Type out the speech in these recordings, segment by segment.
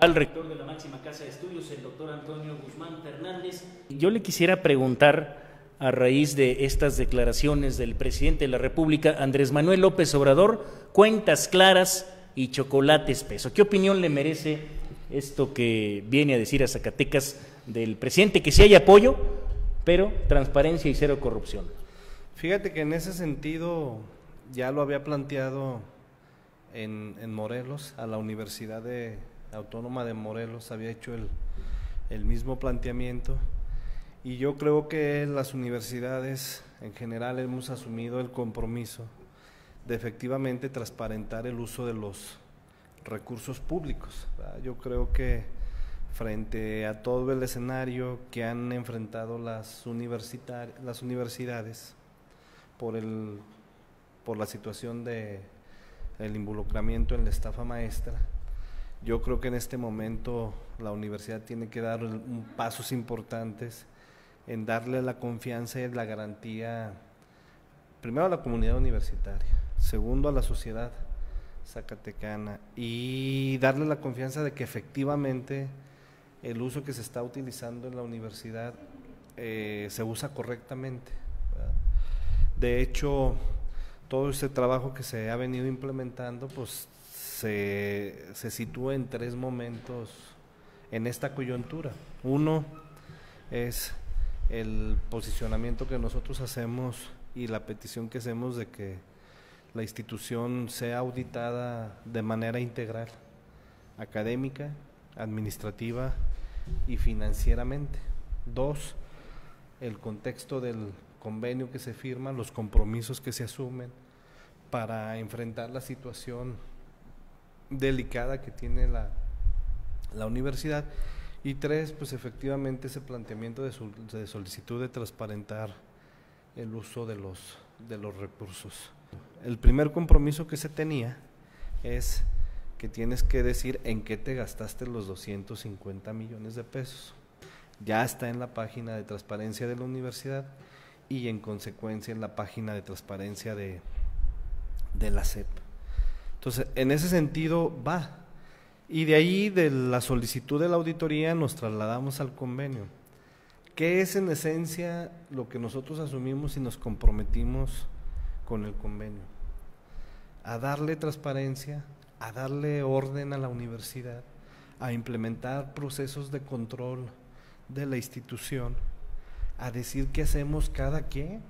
al rector de la máxima casa de estudios, el doctor Antonio Guzmán Fernández. Yo le quisiera preguntar, a raíz de estas declaraciones del presidente de la República, Andrés Manuel López Obrador, cuentas claras y chocolate espeso. ¿Qué opinión le merece esto que viene a decir a Zacatecas del presidente? Que sí hay apoyo, pero transparencia y cero corrupción. Fíjate que en ese sentido ya lo había planteado en, Morelos, a la Universidad Autónoma de Morelos, había hecho el, el mismo planteamiento. Y yo creo que las universidades en general hemos asumido el compromiso de efectivamente transparentar el uso de los recursos públicos. Yo creo que frente a todo el escenario que han enfrentado las, las universidades por, el, por la situación de involucramiento en la estafa maestra, yo creo que en este momento la universidad tiene que dar pasos importantes en darle la confianza y la garantía, primero a la comunidad universitaria, segundo a la sociedad zacatecana y darle la confianza de que efectivamente el uso que se está utilizando en la universidad eh, se usa correctamente. De hecho, todo este trabajo que se ha venido implementando, pues se, se sitúa en tres momentos en esta coyuntura. Uno es el posicionamiento que nosotros hacemos y la petición que hacemos de que la institución sea auditada de manera integral, académica, administrativa y financieramente. Dos, el contexto del convenio que se firma, los compromisos que se asumen para enfrentar la situación delicada que tiene la, la universidad y tres, pues efectivamente ese planteamiento de, solicitud de transparentar el uso de los, de los recursos. El primer compromiso que se tenía es que tienes que decir en qué te gastaste los 250 millones de pesos. Ya está en la página de transparencia de la universidad y en consecuencia en la página de transparencia de, de la SEP. Entonces, en ese sentido va, y de ahí, de la solicitud de la auditoría, nos trasladamos al convenio. ¿Qué es en esencia lo que nosotros asumimos y nos comprometimos con el convenio? A darle transparencia, a darle orden a la universidad, a implementar procesos de control de la institución, a decir qué hacemos cada quien,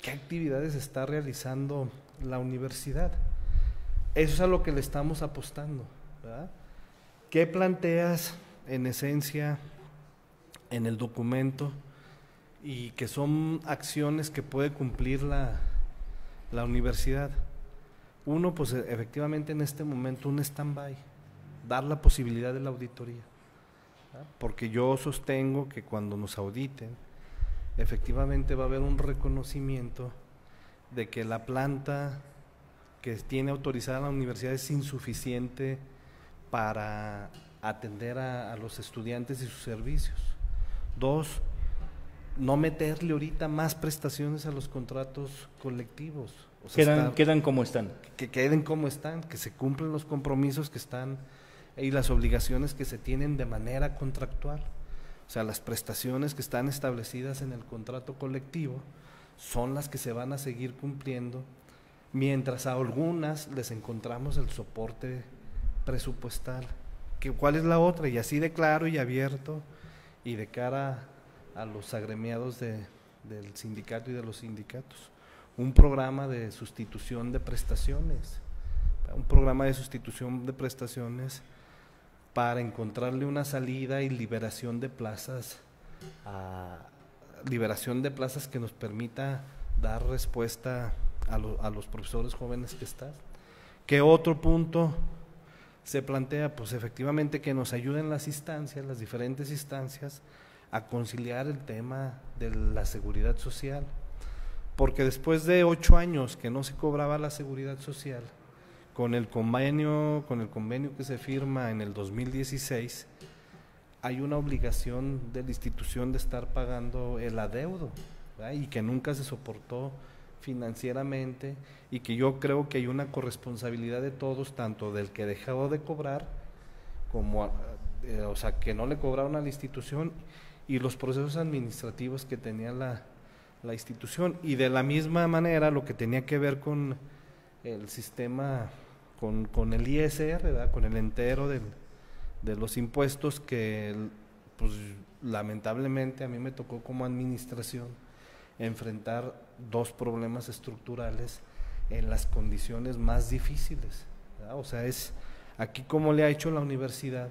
qué actividades está realizando la universidad. Eso es a lo que le estamos apostando. ¿verdad? ¿Qué planteas en esencia en el documento y que son acciones que puede cumplir la, la universidad? Uno, pues efectivamente en este momento un stand-by, dar la posibilidad de la auditoría, porque yo sostengo que cuando nos auditen, efectivamente va a haber un reconocimiento de que la planta que tiene autorizada la universidad es insuficiente para atender a, los estudiantes y sus servicios. Dos, no meterle ahorita más prestaciones a los contratos colectivos. quedan, quedan como están. Que, queden como están, que se cumplen los compromisos que están y las obligaciones que se tienen de manera contractual. O sea, las prestaciones que están establecidas en el contrato colectivo son las que se van a seguir cumpliendo, mientras a algunas les encontramos el soporte presupuestal. Que, ¿Cuál es la otra? Y así de claro y abierto y de cara a los agremiados de, del sindicato y de los sindicatos. Un programa de sustitución de prestaciones. Un programa de sustitución de prestaciones para encontrarle una salida y liberación de plazas, liberación de plazas que nos permita dar respuesta a, a los profesores jóvenes que están. ¿Qué otro punto se plantea pues efectivamente que nos ayuden las instancias, las diferentes instancias, a conciliar el tema de la seguridad social. Porque después de ocho años que no se cobraba la seguridad social, con el convenio, con el convenio que se firma en el 2016, hay una obligación de la institución de estar pagando el adeudo y que nunca se soportó financieramente y que yo creo que hay una corresponsabilidad de todos, tanto del que dejó de cobrar como, eh, o sea, que no le cobraron a la institución y los procesos administrativos que tenía la, la institución. Y de la misma manera lo que tenía que ver con el sistema, con, con el ISR, con el entero del, de los impuestos que pues lamentablemente a mí me tocó como administración enfrentar dos problemas estructurales en las condiciones más difíciles. O sea, es aquí como le ha hecho la universidad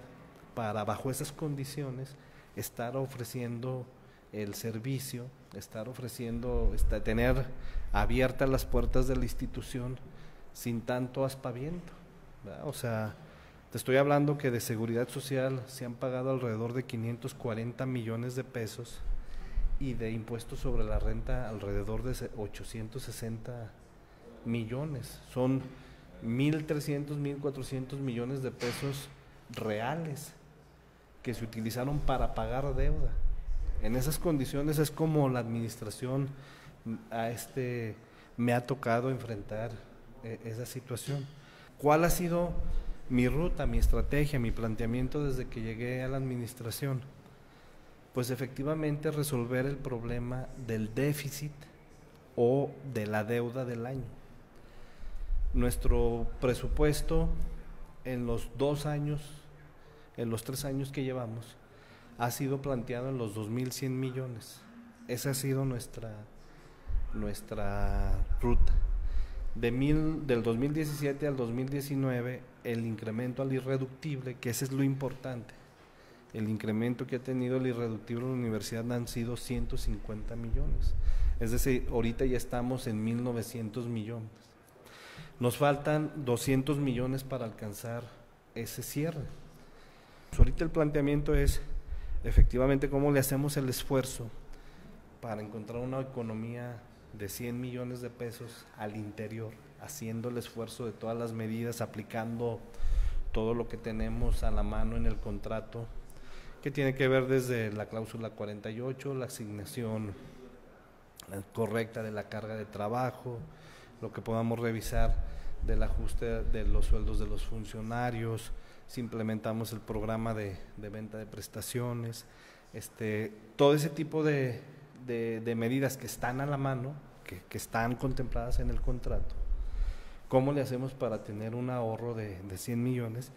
para bajo esas condiciones estar ofreciendo el servicio, estar ofreciendo, tener abiertas las puertas de la institución sin tanto aspaviento. O sea, te estoy hablando que de seguridad social se han pagado alrededor de 540 millones de pesos y de impuestos sobre la renta alrededor de 860 millones. Son 1.300, 1.400 millones de pesos reales que se utilizaron para pagar deuda. En esas condiciones es como la administración a este me ha tocado enfrentar eh, esa situación. ¿Cuál ha sido mi ruta, mi estrategia, mi planteamiento desde que llegué a la administración? Pues efectivamente resolver el problema del déficit o de la deuda del año. Nuestro presupuesto en los dos años, en los tres años que llevamos, ha sido planteado en los 2.100 millones. Esa ha sido nuestra, nuestra ruta. De mil, del 2017 al 2019, el incremento al irreductible, que ese es lo importante, el incremento que ha tenido el irreductible en la universidad han sido 150 millones. Es decir, ahorita ya estamos en 1.900 millones. Nos faltan 200 millones para alcanzar ese cierre. ahorita el planteamiento es efectivamente cómo le hacemos el esfuerzo para encontrar una economía de 100 millones de pesos al interior, haciendo el esfuerzo de todas las medidas, aplicando todo lo que tenemos a la mano en el contrato, que tiene que ver desde la cláusula 48, la asignación correcta de la carga de trabajo, lo que podamos revisar del ajuste de los sueldos de los funcionarios, si implementamos el programa de, venta de prestaciones, este, todo ese tipo de, medidas que están a la mano, que, están contempladas en el contrato, ¿cómo le hacemos para tener un ahorro de, 100 millones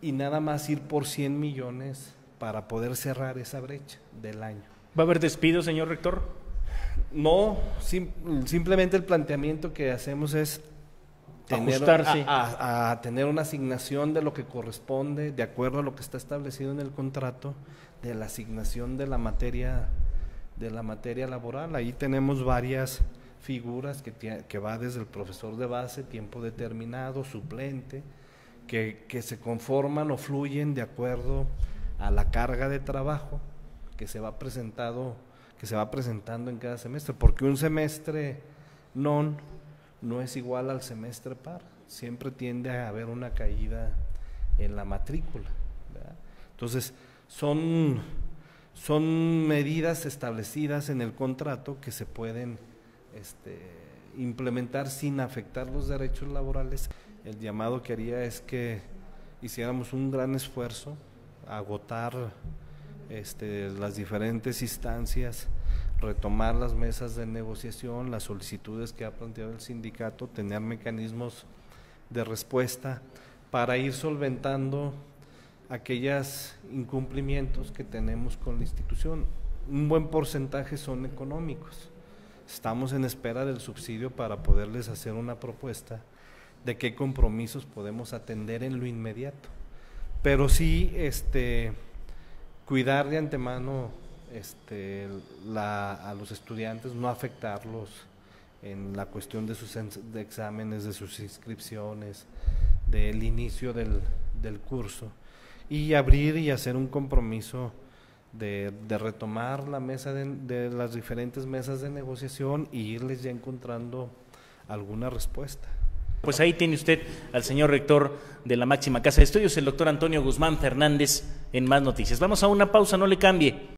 y nada más ir por 100 millones para poder cerrar esa brecha del año? ¿Va a haber despido, señor rector? No, simplemente el planteamiento que hacemos es a, tener una asignación de lo que corresponde, de acuerdo a lo que está establecido en el contrato, de la asignación de la materia, de la materia laboral. Ahí tenemos varias figuras que, que va desde el profesor de base, tiempo determinado, suplente, que, que se conforman o fluyen de acuerdo a la carga de trabajo que se va presentado, que se va presentando en cada semestre, porque un semestre non no es igual al semestre par, siempre tiende a haber una caída en la matrícula. Entonces, son, son medidas establecidas en el contrato que se pueden este, implementar sin afectar los derechos laborales. El llamado que haría es que hiciéramos un gran esfuerzo, agotar este, las diferentes instancias retomar las mesas de negociación, las solicitudes que ha planteado el sindicato, tener mecanismos de respuesta para ir solventando aquellos incumplimientos que tenemos con la institución. Un buen porcentaje son económicos. Estamos en espera del subsidio para poderles hacer una propuesta de qué compromisos podemos atender en lo inmediato. Pero sí este, cuidar de antemano este, a los estudiantes, no afectarlos en la cuestión de sus exámenes, de sus inscripciones, del inicio del, curso y abrir y hacer un compromiso de, retomar la mesa de, las diferentes mesas de negociación y irles ya encontrando alguna respuesta. Pues ahí tiene usted al señor rector de la máxima casa de estudios, el doctor Antonio Guzmán Fernández, en más noticias. Vamos a una pausa, no le cambie.